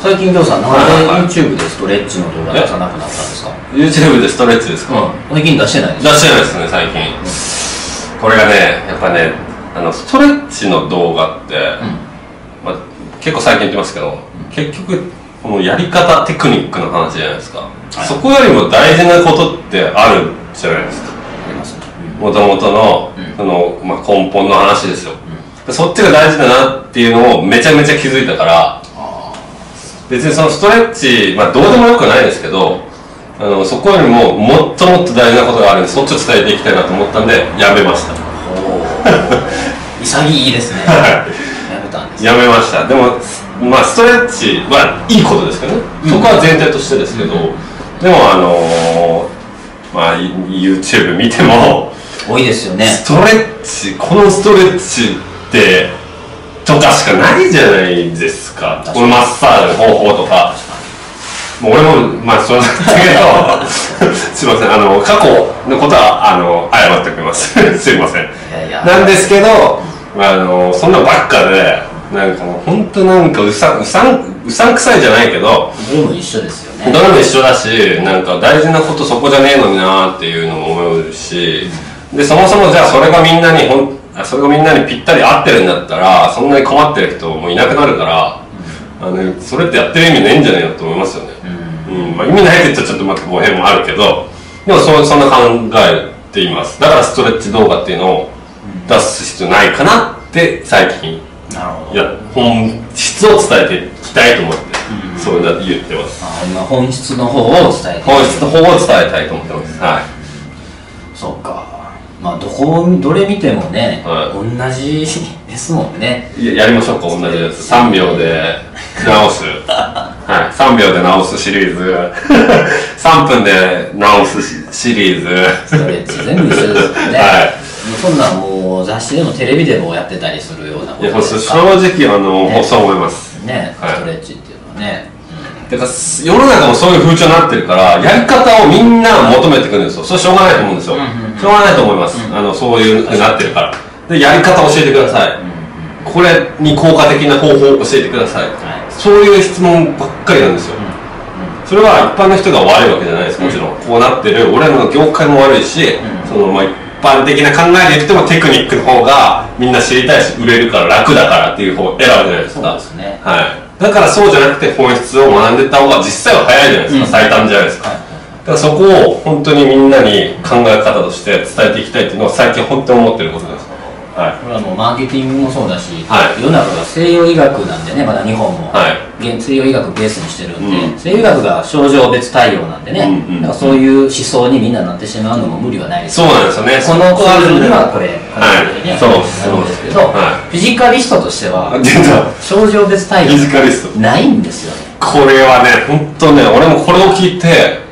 最近、りょうさん、なんはいはい。で YouTube でストレッチの動画出さなくなったんですか？YouTube でストレッチですか、うん。最近出してないです。出してないですね最近、これがねやっぱねあのストレッチの動画って、まあ、結構最近言ってますけど、結局このやり方テクニックの話じゃないですか、そこよりも大事なことってあるじゃないですか。ありま。もともとの,、そのまあ、根本の話ですよ、でそっちが大事だなっていうのをめちゃめちゃ気づいたから別にそのストレッチ、まあ、どうでもよくないですけどあのそこよりももっともっと大事なことがあるんでそっちを伝えていきたいなと思ったんでやめました。潔いですね。やめたんです。やめました。でもまあストレッチはいいことですけどね、そこは前提としてですけど、でもあのーまあ YouTube 見ても多いですよね。ストレッチこのストレッチってとかしかないじゃないですか。このマッサージの方法とか。もう俺もまあそうだったけど すいません。あの過去のことはあの謝っておきます。すいません。なんですけどあのそんなばっかでなんかもう本当なんかうさうさんうさんくさいじゃないけどどれも一緒ですよね。どれも一緒だしなんか大事なことそこじゃねえのになっていうのも思うしでそもそもじゃあそれがみんなにほんあそれがみんなにぴったり合ってるんだったらそんなに困ってる人もいなくなるから、あのそれってやってる意味ないんじゃないのと思いますよね、うん。まあ、意味ないって言ったらちょっとまた語弊もあるけどでもそそんな考えています。だからストレッチ動画っていうのを出す必要ないかなって最近。なるほど。いや本質を伝えていきたいと思って、そうだ言ってます。あ今本質の方を伝えて本質の方を伝えたいと思ってます。はい。どこをどれ見てもね、は同じですもんねいややりましょうか、同じやつ。3秒で直す。はい。3秒で直すシリーズ。3分で直すシシリーズ。ストレッチ全部一緒ですよね、はいもうそんなんもう雑誌でもテレビでもやってたりするようなことですか？正直、あの、ねそう思います。ね、はいストレッチっていうのはね、てか、世の中もそういう風潮になってるから、やり方をみんな求めてくるんですよ。それしょうがないと思うんですよ。うんうんうんしょうがないと思います。あの、そういう風になってるから。で、やり方を教えてください。これに効果的な方法を教えてください。はいそういう質問ばっかりなんですよ。それは一般の人が悪いわけじゃないです、もちろん。こうなってる、俺らの業界も悪いし、その、まあ、一般的な考えで言ってもテクニックの方がみんな知りたいし、売れるから楽だからっていう方を選ぶじゃないですか。ですねはい。だからそうじゃなくて本質を学んでった方が実際は早いじゃないですか、うん最短じゃないですか。はいだからそこを本当にみんなに考え方として伝えていきたいっていうのは最近本当に思ってることです。はい。これはもうマーケティングもそうだし、はい。世の中が西洋医学なんでねまだ日本も、はい。現西洋医学ベースにしてるんで、うん。西洋医学が症状別対応なんでね、うんうんだからそういう思想にみんななってしまうのも無理はないです。そうなんですよね。このツールにはこれ、はいね。そう。なるんです。けど、はフィジカリストとしては。症状別対フィジカリスト。応ないんですよね。これはね、本当ね、俺もこれを聞いて、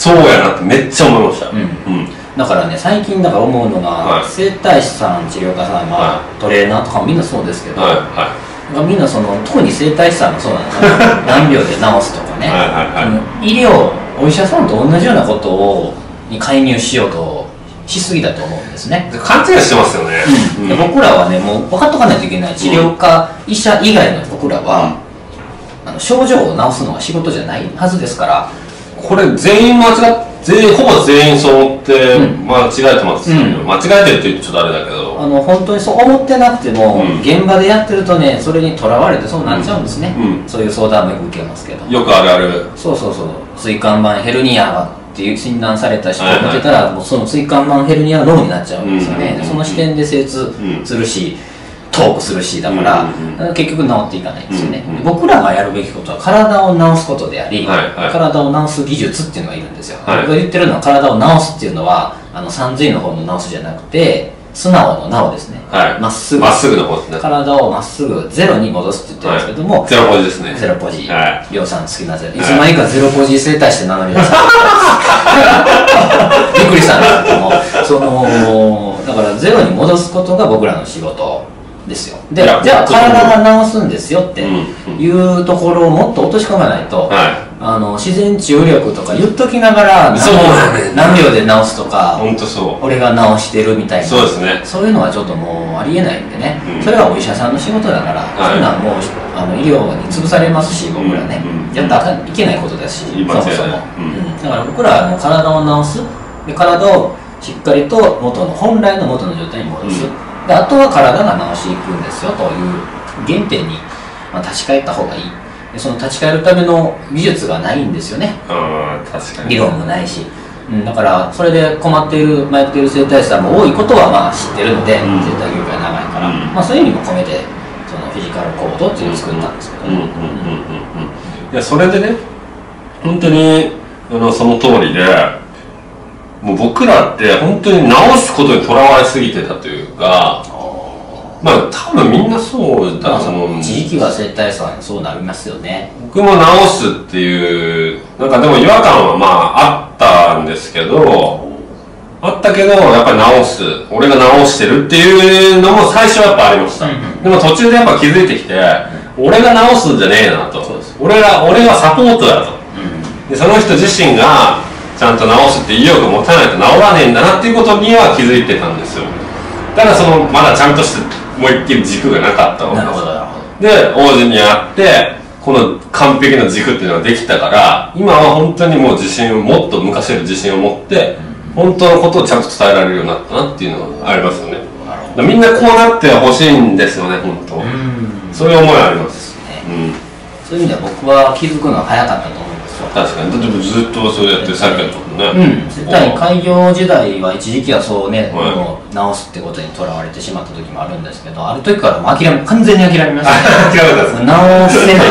そうやなってめっちゃ思いました。うん。うん。だからね最近だから思うのが、はい。整体師さん治療家さん、まあはトレーナーとかもみんなそうですけど、はい、はなんかみんなその特に整体師さんもそうなんですよ。何秒で治すとかね、はいはいはい。その医療お医者さんと同じようなことをに介入しようとしすぎだと思うんですね。い。勘違いしてますよね。で僕らはねもう分かっとかないといけない治療家、医者以外の僕らは、あの症状を治すのが仕事じゃないはずですからこれ全員間違っ全員ほぼ全員そう思ってうん。間違えてますうん。間違えてるって言うとちょっとあれだけど。あの本当にそう思ってなくても、うん。現場でやってるとねそれにとらわれてそうなっちゃうんですね、うん。そういう相談もよく受けますけど。よくあるある。そうそうそう。椎間板ヘルニアっていう診断された人はいはいが出てたら、もうその椎間板ヘルニアの脳になっちゃうんですよね、うん。でその視点で精通うん。するし、トークするしだから、うんうん結局治っていかないんですよね、うんうんで僕らがやるべきことは体を治すことであり、はいはい。体を治す技術っていうのがいるんですよ、はい。僕が言ってるのは体を治すっていうのはあの三髄の方の治すじゃなくて素直のなおですね。はい。ま、っすぐ。まっすぐの方ですね。体をまっすぐゼロに戻すって言ってるんですけども、ゼロポジですね。ゼロポジ、はりょうさん好きなゼロ、い。つの間にかゼロポジ整体して名乗り出した。びっくりしたんですけども、その、だからゼロに戻すことが僕らの仕事ですよ。で、じゃあ体が治すんですよっていうところをもっと落とし込まないと、はあの自然治癒力とか言っときながら何秒で治すとか本当そう。俺が治してるみたいな。そうですね。そういうのはちょっともうありえないんでね、うん。それはお医者さんの仕事だから、いそうい。うのはもうあの医療に潰されますし僕らね、うんうん。やったらいけないことですし、そもそも、だから僕らはもう体を治す。で体をしっかりと元の本来の元の状態に戻す、うんであとは体が治していくんですよという原点に、まあ、立ち返った方がいい。でその立ち返るための技術がないんですよね。確かに。理論もないし、うん、だからそれで困っている迷っている整体師さんも多いことはまあ知ってるので、うん。整体業界長いから、うん。まあ、そういう意味も込めてそのフィジカルコードっていうのを作ったんですけど。ね、うんうんうんうんうん。いやそれでね本当にあのその通りでもう僕らって本当に直すことにとらわれすぎてたというかまあ多分みんなそうだと思うん一時期は整体師さんそうなりますよね。僕も直すっていうなんかでも違和感はまああったんですけどあったけどやっぱり直す。俺が直してるっていうのも最初はやっぱありました、でも途中でやっぱ気づいてきて、俺が直すんじゃねえなと。俺が俺はサポートだと。うん。でその人自身がちゃんと直すって意欲を持たないと治らねえんだなっていうことには気づいてたんですよ。ただそのまだちゃんとしてもう一気に軸がなかったわけです。で王子に会ってこの完璧な軸っていうのができたから今は本当にもう自信をもっと昔より自信を持って本当のことをちゃんと伝えられるようになったなっていうのはありますよね。みんなこうなってほしいんですよね本当、そういう思いはあります。ね。うん。そういう意味では僕は気づくのは早かったと思う確かに。だってずっとそれやってさっきやったもん。ねうん、絶対に開業時代は一時期はそうね、はい。もう直すってことにとらわれてしまった時もあるんですけどある時からもう諦め完全に諦めました。違うかった。です直せない。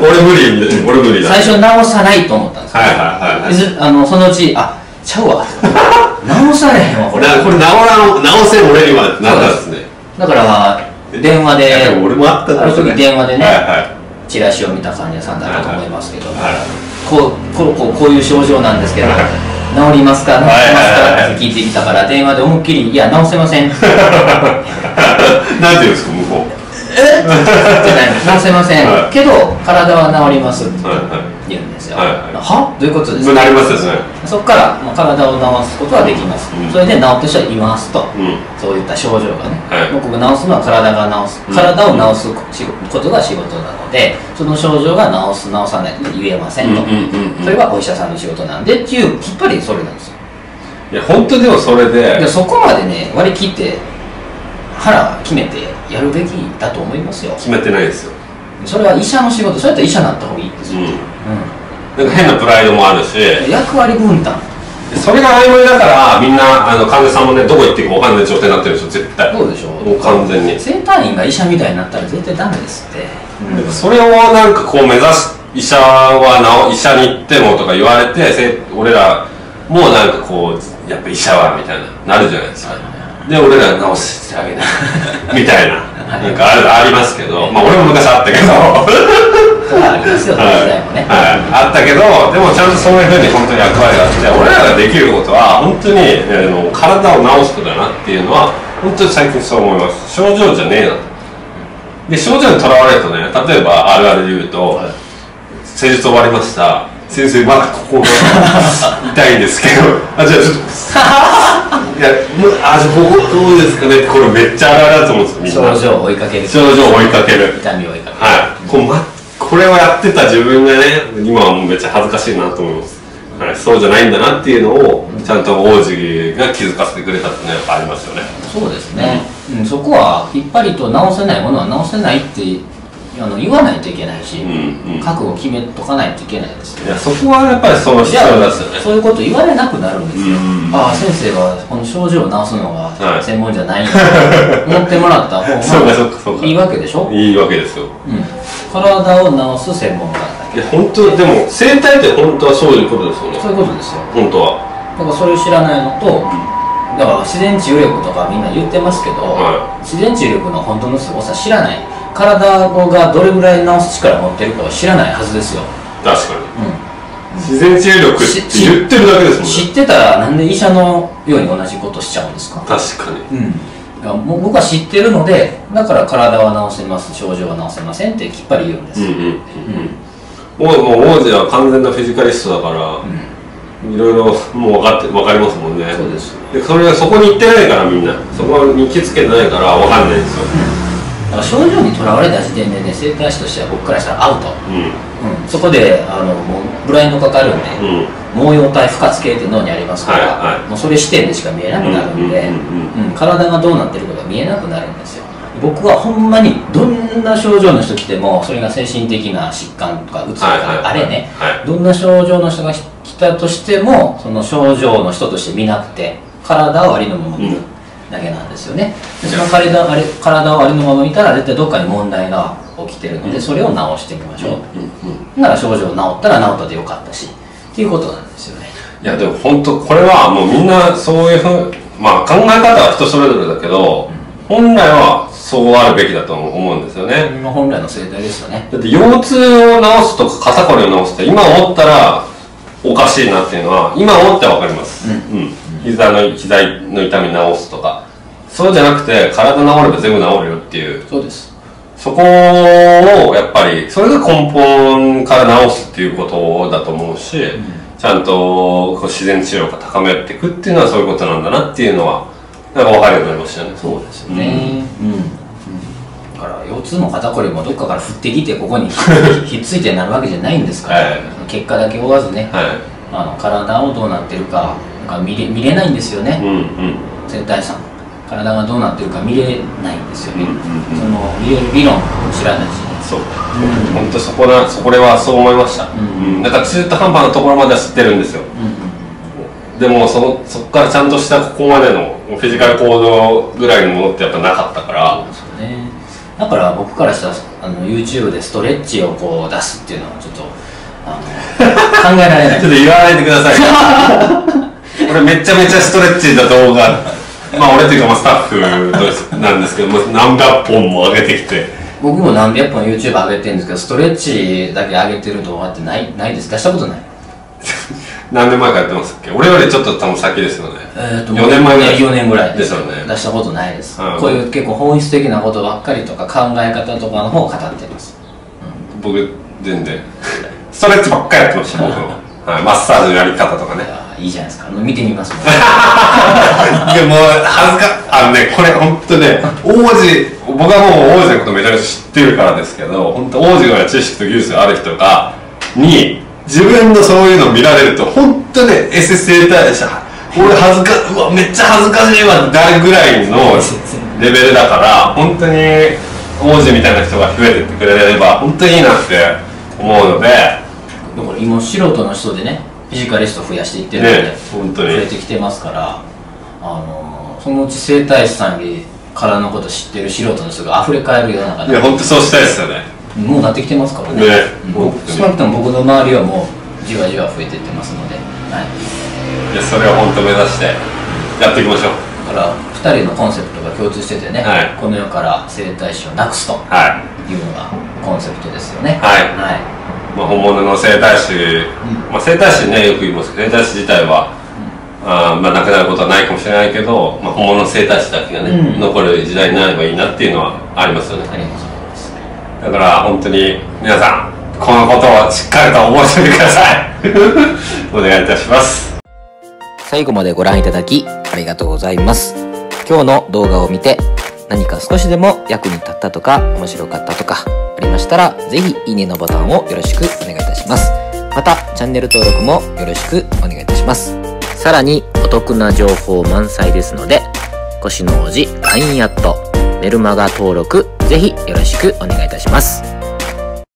俺無理俺無理だ。最初直さないと思ったんですよ、はいはいはいでずあのそのうちあちゃうわ。直されへんわこれ。これ直らん直せん俺にはなったんです。ねだから電話でも俺もあったんある時電話でね、はいはいチラシを見た患者さんだったと思いますけど、はいこうこうこうこういう症状なんですけど治りますか？治せますか？って聞いてきたから電話で思いっきり「いや治せません」なんていうんですか向こう。じゃない治せません、はい。けど体は治りますってよ、はいはい。は？どういうことですか？なりますよね。そこからもう体を治すことはできます、うんそれで治った人はいますと、うん。そういった症状がね、はい。もう僕治すのは体が治す。うん。体を治す仕ことが仕事なのでその症状が治す治さないと言えませんと、それはお医者さんの仕事なんでっていうきっぱりそれなんですよ。いや本当でもそれで。でそこまでね割り切って腹決めてやるべきだと思いますよ。決めてないですよ。それは医者の仕事それやったら医者になった方がいいですよ、うん。うなんか変なプライドもあるし。ん役割分担。それが曖昧だからみんなあの患者さんもねどこ行っていいか分かんない状態になってるんですよ絶対。そうでしょ。もう完全に。整体院が医者みたいになったら絶対ダメですって、なん。かそれをなんかこう目指し医者はなお医者に行ってもとか言われてせ俺らもうなんかこうやっぱ医者はみたいななるじゃないですか。で俺ら治してあげないみたいな。なんかあるありますけど。まあ俺も昔あったけどありますよねはい、あったけどでもちゃんとそういうふうに本当に役割があって俺らができることは本当に、あの体を治すことだなっていうのは本当に最近そう思います。症状じゃねえな。とで症状にとらわれるとね例えばあるあるで言うと、はい施術終わりました。先生まだここが痛いんですけど。あじゃあちょっと。いやあじゃあここどうですかね？これめっちゃあるあるだと思うんですよみんな。症状を追いかける。症状を追いかける。痛みを追いかける。はい、こうま、これをやってた自分がね今はもうめっちゃ恥ずかしいなと思います、はい、そうじゃないんだなっていうのをちゃんと王子が気づかせてくれたってねやっぱありますよね。そうですね、うん、そこはきっぱりと直せないものは直せないってあの言わないといけないし、うんうん。覚悟を決めとかないといけないですよいやそこはやっぱりその必要ですよね。そういうこと言われなくなるんですよ、うん。ああ先生はこの症状を治すのはがい。専門じゃないんだと思ってもらった方 そうかがいいわけでしょ、いいわけですよ。うん、体を治す専門家。だいや本当でも整体って本当はそういうことですよね。そういうことですよ。本当は。だからそれを知らないのと、だから自然治癒力とかみんな言ってますけど、は自然治癒力の本当の凄さ知らない。体がどれぐらい治す力を持ってるかは知らないはずですよ、確かに。う自然治癒力って言ってるだけですもんん、ね。知ってたらなんで医者のように同じことしちゃうんですか？確かに。うんだからもう僕は知ってるのでだから体は治せます症状は治せませんってきっぱり言うんです、うんううもう王子は完全なフィジカリストだから、いろいろもう分かって分かりますもんね。そうです。でそれがそこに行ってないからみんな。そこに行きつけてないから分かんないんですよ。だから症状にとらわれた時点でね整体師としては僕からしたらアウト、うんうん、そこであのもうブラインドかかるんで、うん。毛様体不活系って脳にありますから、はいはい。もうそれ視点でしか見えなくなるんで、うんうんうん体がどうなってるかが見えなくなるんですよ。僕はほんまにどんな症状の人来てもそれが精神的な疾患とかうつとか、あれね、はい。どんな症状の人が来たとしてもその症状の人として見なくて体をありのまま見るだけなんですよね、でその体あれ体をありのまま見たら絶対どっかに問題が起きてるので、それを治してみましょう、なら症状治ったら治ったでよかったしっていうことなんですよね。いやでも本当これはもうみんなそういうふうまあ考え方は人それぞれだけど、本来はそうあるべきだと思うんですよね、まあ本来の生態ですよね。だって腰痛を治すとか肩こりを治すって今思ったらおかしいなっていうのは今思ってわかります、うん。膝の膝の痛み治すとか。そうじゃなくて体治れば全部治るよっていう。そうですそこをやっぱりそれが根本から治すっていうことだと思うし、ちゃんとこう自然治療が高めていくっていうのはそういうことなんだなっていうのはなんか分かるようになりましたよね。そうですよね。うん、だから腰痛も肩こりもどっかから降ってきてここに ひっついてなるわけじゃないんですから、はい。結果だけ追わずね、はあの体をどうなってるかなんか見れ見れないんですよね、いうんうん。整体さん体がどうなってるか見れないんですよね、うんうんうん。その見れる理論を知らないしそう。本当そこなそこれはそう思いました、うん。うん、だから中途半端なところまでは知ってるんですよ。うんうん。でもそのそこからちゃんとしたここまでのフィジカル行動ぐらいのものってやっぱなかったから。そうね。だから僕からしたらあの YouTube でストレッチをこう出すっていうのはちょっとあの 考えられない。ちょっと言わないでください 俺めちゃめちゃストレッチの動画まあ俺っていうかまあスタッフなんですけどもう何百本も上げてきて。僕も何百本 YouTube 上げてるんですけどストレッチだけ上げてる動画ってないないです。出したことない。何年前からやってますっけ？俺よりちょっと多分先ですよね。えーと4年前ぐらい。4年ぐらいです。よね。出したことないです、うん。こういう結構本質的なことばっかりとか考え方とかの方を語ってます。僕全然。ストレッチばっかりやってました僕も、はい、マッサージのやり方とかね。あいいじゃないですか。見てみますでも 恥ずかあのねこれ本当ね王子僕はもう王子のことめちゃめちゃ知ってるからですけど本当王子の知識と技術がある人がに自分のそういうのを見られると本当ねエセ生態者俺恥ずかうわめっちゃ恥ずかしいわってなるぐらいのレベルだから本当に王子みたいな人が増えてってくれれば本当にいいなって思うので。だから今素人の人でねフィジカリスト増やしていってるので、ね本当に。増えてきてますからあのそのうち整体師さんより体のこと知ってる素人の人が溢れ返る世の中でいや本当そうしたいですよね。もうなってきてますからね。少なくとも僕の周りはもうじわじわ増えていってますので、はい、いやそれを本当目指してやっていきましょう。だから2人のコンセプトが共通しててね、はい。この世から整体師をなくすとはい。いうのがコンセプトですよね。はい。はいまあ、本物の整体師、まあ、整体師ねよく言いますけど整体師自体は、あーまあ、なくなることはないかもしれないけど、まあ、本物の整体師だけがね、うん。残る時代になればいいなっていうのはありますよね。だから本当に皆さんこのことをしっかりと覚えておいてください。お願いいたします。最後までご覧いただきありがとうございます。今日の動画を見て何か少しでも役に立ったとか面白かったとかありましたらぜひいいねのボタンをよろしくお願いいたします。またチャンネル登録もよろしくお願いいたします。さらにお得な情報満載ですので腰の王子 LINE アットメルマガ登録ぜひよろしくお願いいたします。